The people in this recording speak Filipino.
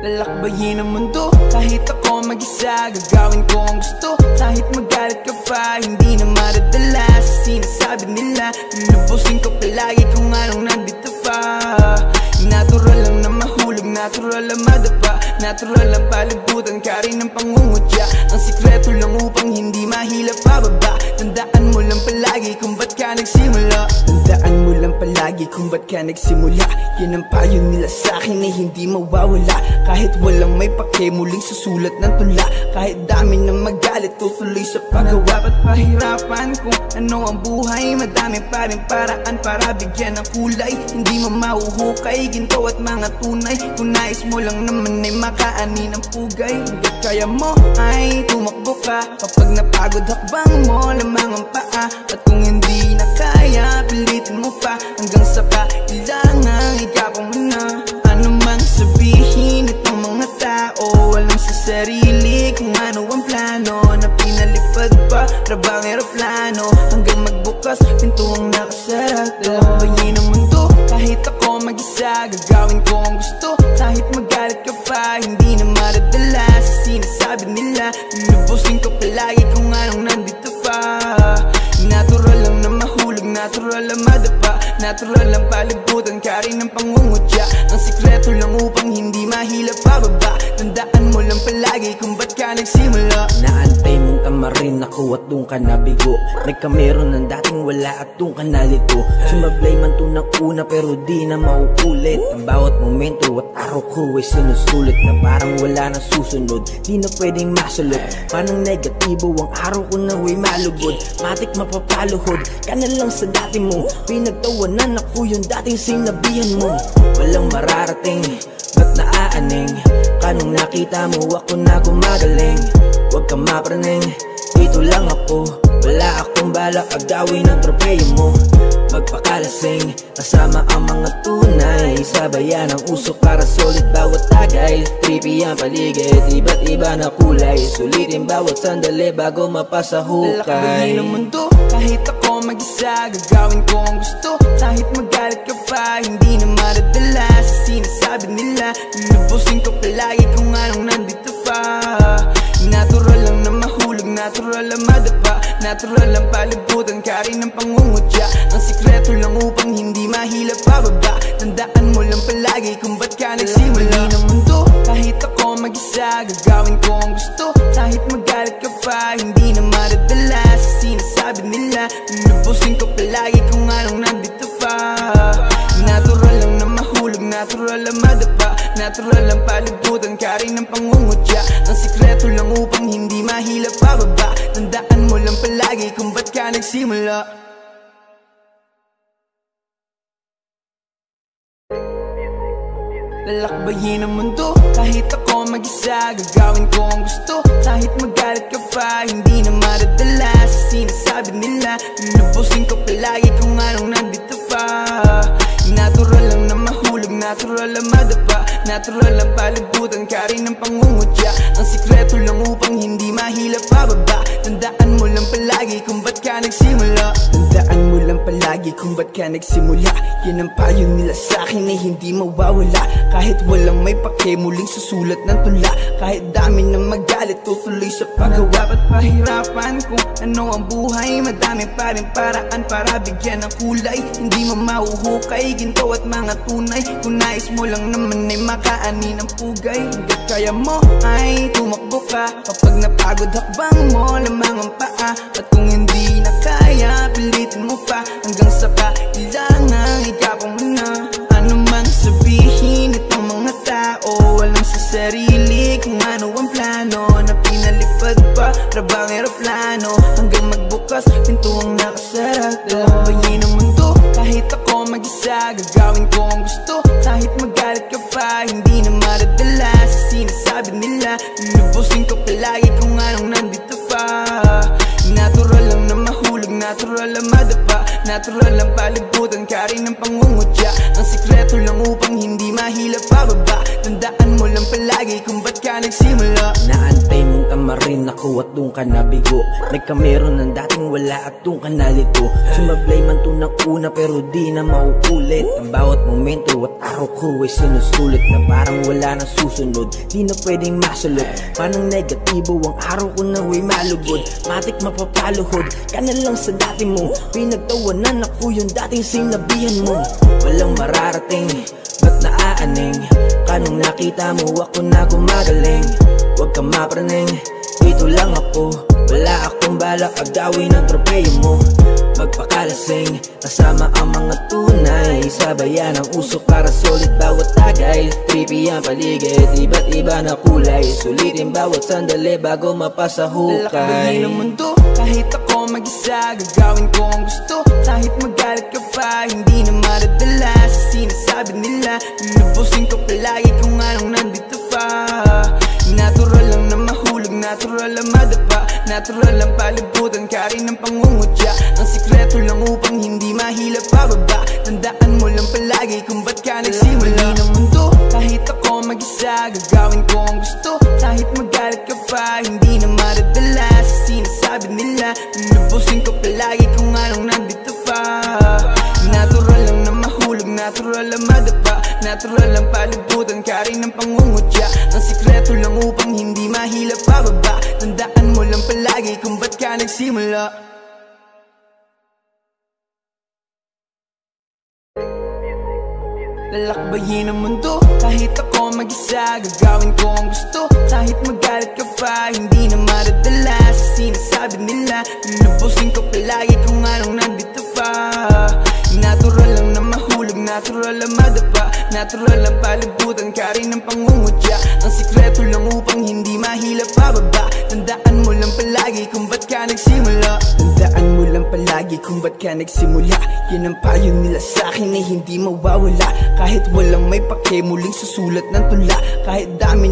Lalakbayin ang mundo. Kahit ako mag-isa Gagawin ko ang gusto. Kahit magalit ka pa Hindi na maradala Sa sinasabi nila. Lulubusin ko palagi Kung anong nandito pa. Natural lang na mahulog Natural lang madapa. Natural lang palibutan Ka rin ng pangungutya. Ang sikreto lang upang Hindi mahila pababa. Tandaan mo lang palagi Kung ba't ka nagsimula. Tandaan mo lang palagi Kung ba't ka nagsimula? Yan ang payo nila sa'kin Ay hindi mawawala. Kahit walang may pake Muling susulat ng tula. Kahit dami na magalit Tutuloy sa paggawa. Ba't pahirapan Kung ano ang buhay? Madami pa rin paraan Para bigyan ng kulay. Hindi mo mahuhukay Ginto at mga tunay. Kung nais mo lang naman Ay makaani ng pugay. Hanggat kaya mo ay tumakbo ka. Kapag napagod hakbang mo Lamang ang paa. At kung hindi Hanggang sa kailangan Ikaw muna Ano man sabihin Itong mga tao Walang sa sarili Kung ano ang plano. Na pinalipad pa Rabang aeroplano. Hanggang magbukas Pinto palagi Kung ba't ka nagsimula? Naantay mong tamarin ako at doon ka nabigo. Nagkamero ng dating wala at doon ka nalito. Sumablay man to ng una pero di na mauulit. Ang bawat momento at araw ko ay sinusulit Na parang wala na susunod. Di na pwedeng masulot. Parang negatibo ang araw ko na way malugod. Matik mapapaluhod. Ka lang sa dati mo. Pinagtawanan ako yung dating sinabihan mo. Walang mararating. Ba't naaaning Kanong nakita mo ako na gumagaling. Huwag ka mapraning Dito lang ako. Wala akong balak agawin ang tropeyo mo. Magpakalasing Kasama ang mga tunay. Sabayan ang usok para solid bawat tagay. Trippy ang paligid Iba't iba na kulay. Sulitin bawat sandali bago mapasa hukay Lalakbayin ang mundo Kahit ako mag-isa Gagawin ko ang gusto. Kahit magalit ka pa Hindi na maradala Sa sinasabi nila. Lulubusin ko palagi Kung anong nandito pa. Natural lang na mahulog Natural lang madapa. Natural lang palibutan Ka rin ng pangungutya. Ang sikreto lang upang Hindi mahila pababa. Tandaan mo lang palagi Kung ba't ka nagsimula. Ng mundo Kahit ako mag-isa Gagawin ko ang gusto. Kahit magalit ka pa Hindi na Natural lang palibutan Ka rin ng pangungutya. Ang sikreto lang upang Hindi mahila pababa. Tandaan mo lang palagi Kung ba't ka nagsimula. Lalakbayin ang mundo Kahit ako mag-isa Gagawin ko ang gusto. Kahit magalit ka pa Hindi na maradala Sa sinasabi nila. Lulubusin ko palagi Kung anong nandito pa. Natural Natural lang madapa Natural lang palibutan Ka rin ng pangungutya. Ang sikreto lang upang Hindi mahila pababa Tandaan mo lang palagi Kung ba't ka nagsimula. Tandaan mo lang palagi Kung ba't ka nagsimula. Yan ang payo nila sa'kin Ay hindi mawawala. Kahit walang may pake Muling susulat ng tula. Kahit dami na magalit Tutuloy sa paggawa. Ba't pahirapan Kung ano ang buhay. Madami pa rin paraan Para bigyan ng kulay. Hindi mo mahuhukay Ginto at mga tunay. Kung nais mo lang naman Ay makaani ng pugay. Hanggat kaya mo ay tumakbo ka. Kapag napagod hakbang mo Lamang ang paa. At kung hindi na kaya Pilitin mo pa. Hanggang sa kailangan Ikaw muna. Ano man sabihin Itong mga tao? Walang sa sarili Kung ano ang plano. Na pinalipad pa Rabang aeroplano? Hanggang magbukas Pinto ang nakasara Dalawayin Natural lang palibutan Ka rin ng pangungutya ako at doon ka nabigo. Nagkameron ng dating wala at doon ka nalito. Sumablay man to ng una pero di na mauulit. Ang bawat momento at araw ko ay sinusulit Na parang wala na susunod. Di na pwedeng masulot. Parang negatibo ang araw ko na way malugod? Matik mapapaluhod. Ka na lang sa dati mo. Pinagtawanan ako yung dating sinabihan mo. Walang mararating Ba't naaaning? Kanong nakita mo ako na gumagaling. Huwag ka mapraning Dito lang ako. Wala akong balak agawin ang tropeyo mo. Magpakalasing Kasama ang mga tunay. Sabayan ang usok para solid bawat tagay. Trippy ang paligid Iba't iba na kulay. Sulitin bawat sandali bago mapasa Lalakbayin hukay ang mundo Kahit ako mag-isa Gagawin ko ang gusto. Kahit magalit ka pa Hindi Natural lang palibutan Ka rin ng pangungutya. Ang sikreto lang upang hindi mahila pababa. Tandaan mo lang palagi Kung ba't ka nagsimula. Ng mundo Kahit ako mag-isa Gagawin ko ang gusto. Kahit magalit ka pa Hindi na maradala Sa sinasabi nila. Lulubusin ko palagi Kung anong nandito pa. Natural lang na mahulog Natural lang madapa Natural lang palibutan Ka rin ng pangungutya. Ang sikreto lang upang hindi mahila pababa. Tandaan mo lang palagi Kung ba't ka nagsimula. Lalakbayin ang mundo. Kahit ako mag-isa Gagawin ko ang gusto. Kahit magalit ka pa Hindi na maradala. Sa Natural lang palibutan Ka rin ng pangungutya. Ang sikreto lang upang hindi mahila pababa Tandaan mo lang palagi Kung ba't ka nagsimula. Tandaan mo lang palagi Kung ba't ka nagsimula. Yan ang payo nila sa'kin Ay hindi mawawala. Kahit walang may pake Muling susulat ng tula. Kahit dami